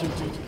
Executed.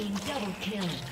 team double kill.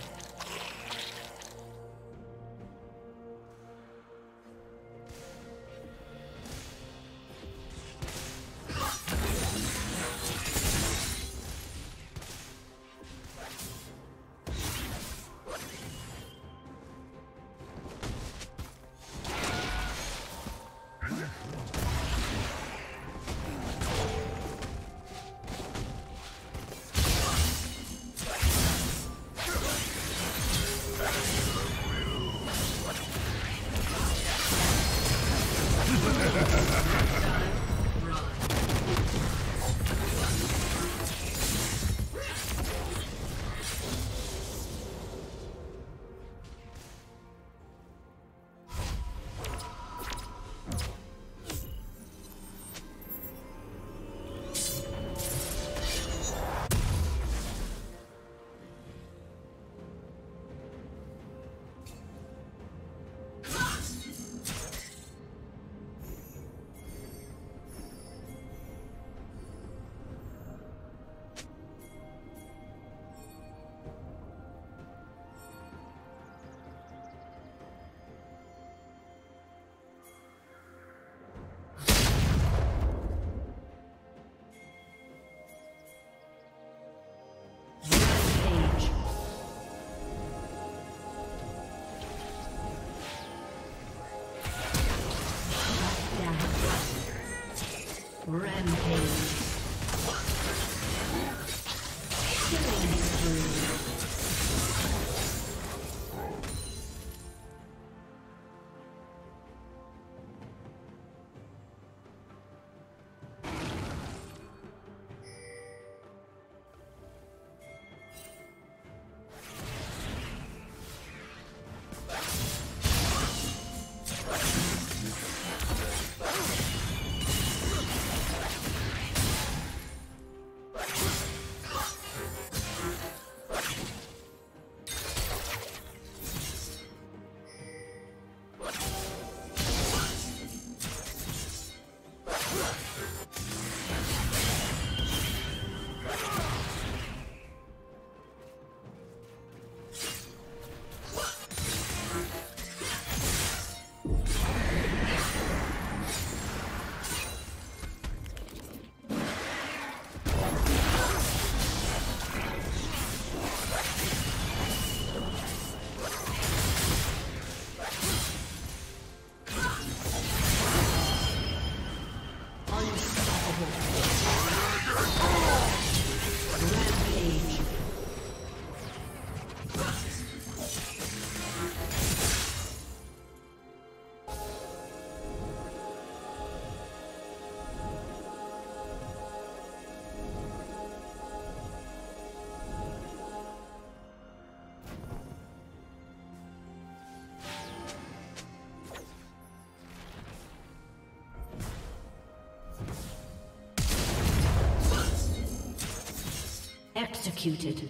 Executed.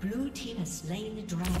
Blue team has slain the dragon.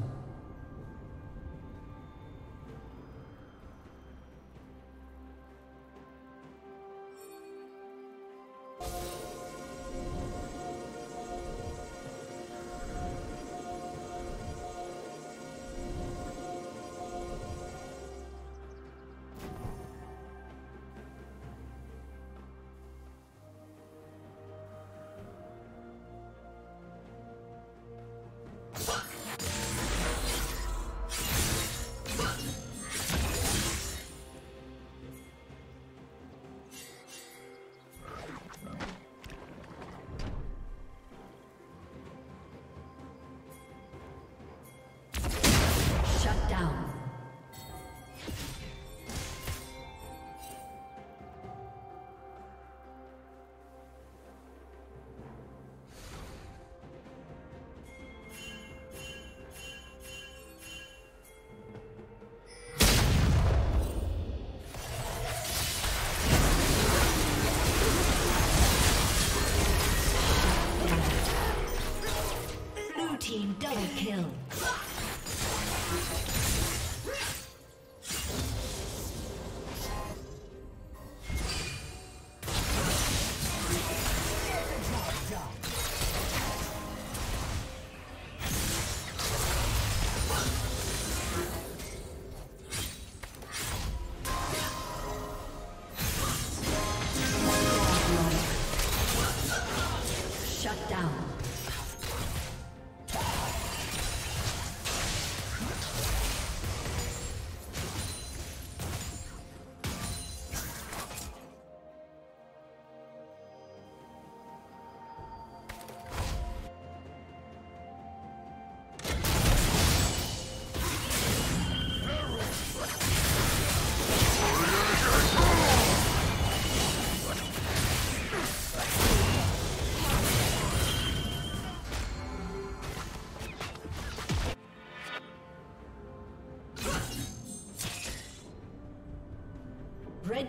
team double kill.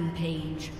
Rampage.